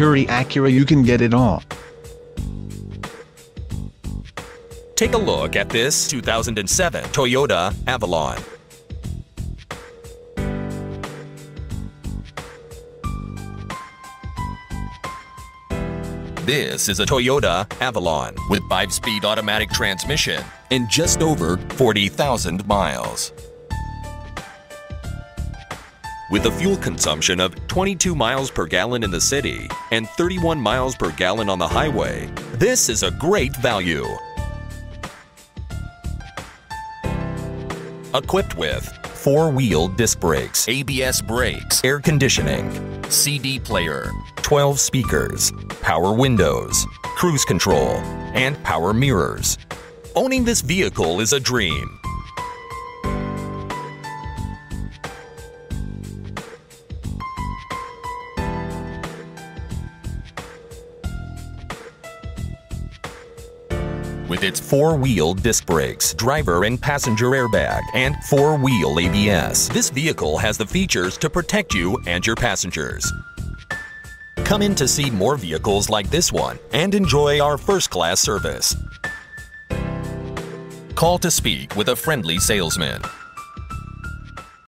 Curry Acura you can get it all. Take a look at this 2007 Toyota Avalon. This is a Toyota Avalon with 5-speed automatic transmission and just over 40,000 miles. With a fuel consumption of 22 miles per gallon in the city and 31 miles per gallon on the highway, this is a great value. Equipped with four-wheel disc brakes, ABS brakes, air conditioning, CD player, 12 speakers, power windows, cruise control, and power mirrors. Owning this vehicle is a dream. With its four-wheel disc brakes, driver and passenger airbag, and four-wheel ABS. This vehicle has the features to protect you and your passengers. Come in to see more vehicles like this one and enjoy our first-class service. Call to speak with a friendly salesman.